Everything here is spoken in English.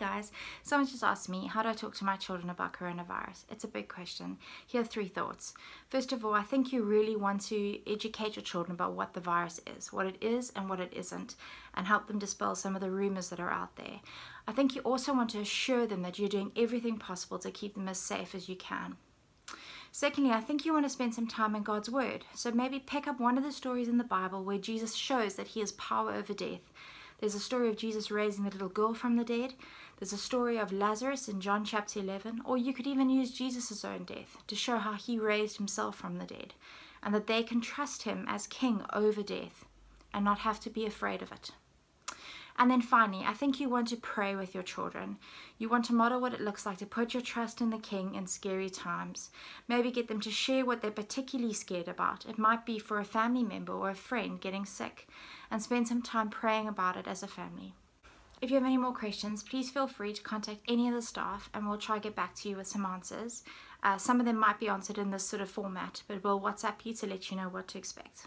guys, someone just asked me, how do I talk to my children about coronavirus? It's a big question. Here are three thoughts. First of all, I think you really want to educate your children about what the virus is, what it is and what it isn't, and help them dispel some of the rumors that are out there. I think you also want to assure them that you're doing everything possible to keep them as safe as you can. Secondly, I think you want to spend some time in God's Word. So maybe pick up one of the stories in the Bible where Jesus shows that he has power over death there's a story of Jesus raising the little girl from the dead. There's a story of Lazarus in John chapter 11. Or you could even use Jesus' own death to show how he raised himself from the dead and that they can trust him as king over death and not have to be afraid of it. And then finally, I think you want to pray with your children. You want to model what it looks like to put your trust in the King in scary times. Maybe get them to share what they're particularly scared about. It might be for a family member or a friend getting sick, and spend some time praying about it as a family. If you have any more questions, please feel free to contact any of the staff and we'll try to get back to you with some answers. Uh, some of them might be answered in this sort of format, but we'll WhatsApp you to let you know what to expect.